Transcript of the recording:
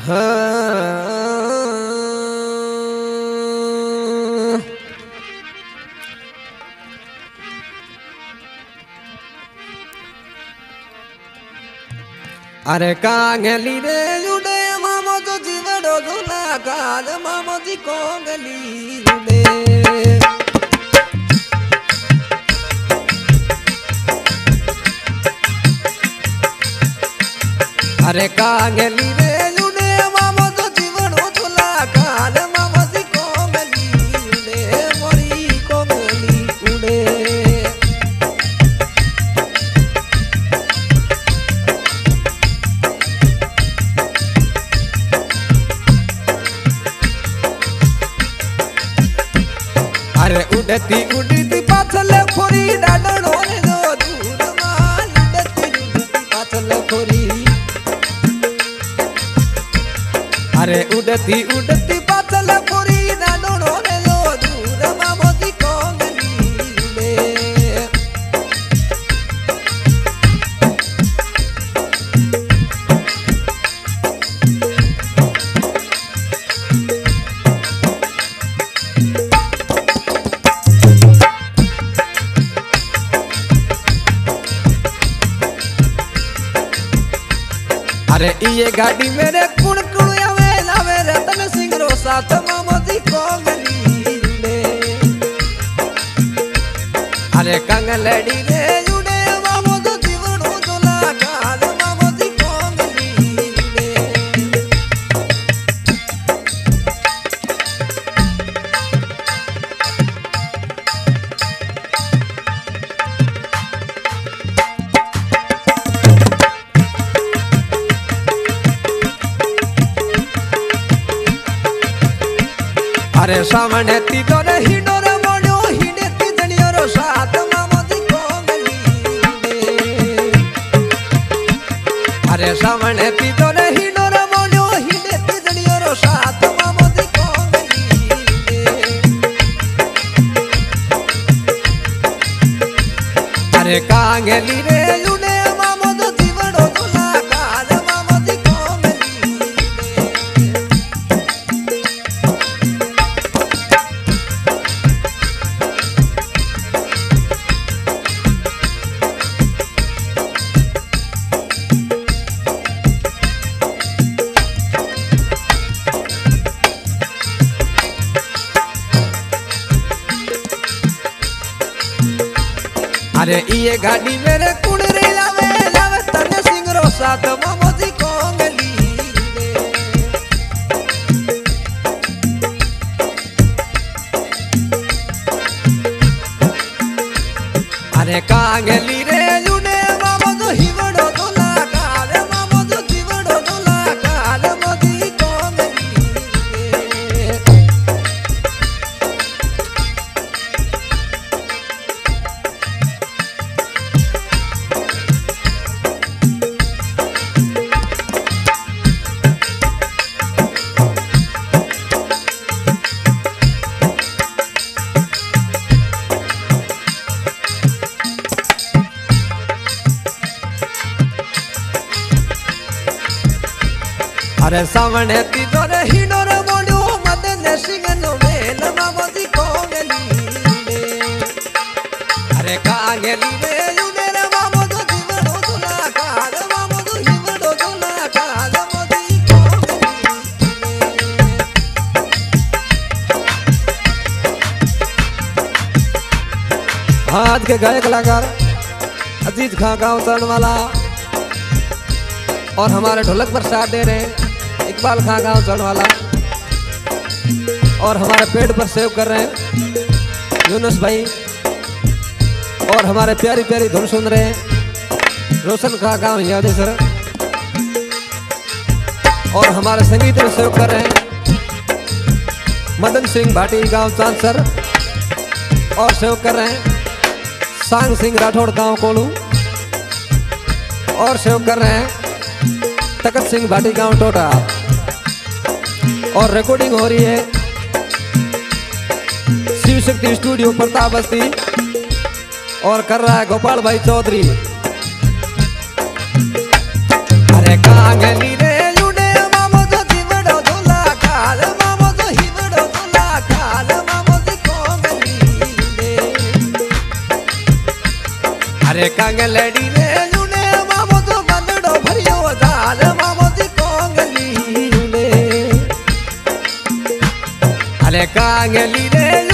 अरे कांगली रे जुडे मामो तो जीवड़ो झूला काज मामो जी कोंगली जुडे अरे कांगली अरे उडती उडती पाछल खोरी दूर उडती खोरी। अरे उडती उडती पाछल खोरी अरे ये गाड़ी मेरे कुण कुण आवे लावे रतन सिंह रो साथ मामोजी को गली अरे कंगलड़ी रे अरे सामने ती तो हिडे ती रो साथ दी कोंगली उडे अरे सामने ती तो ती रो साथ दी कोंगली उडे अरे कांगली रे उडे अरे ये गाड़ी मेरे कुंडरे लावे लावे तने सिंह रो साथ मामोजी कोंगली अरे कांगली अरे सावणे ती दोरे हिडो रे मोडू मदन सिंह नो मेल मामोजी कोंगली अरे कांगली मामो मामो मोदी आज के गायक कलाकार अजीत खां गाँव चरण वाला और हमारे ढोलक पर साथ दे रहे हैं इकबाल खां गाँव चढ़ वाला और हमारे पेट पर सेव कर रहे हैं यूनुस भाई। और हमारे प्यारी प्यारी धुन सुन रहे हैं रोशन खां गाँव यादेश्वर और हमारे संगीत में सेव कर रहे हैं मदन सिंह भाटी गाँव चांसर और सेव कर रहे हैं सांग सिंह राठौड़ गाँव कोलू। और सेव कर रहे हैं तकत सिंह भाटी गाँव टोटा। और रिकॉर्डिंग हो रही है। शिव शक्ति स्टूडियो प्रताप बस्ती। और कर रहा है गोपाल भाई चौधरी। अरे कांगली रे अरे कांगलड़ी ने કાંગલી રે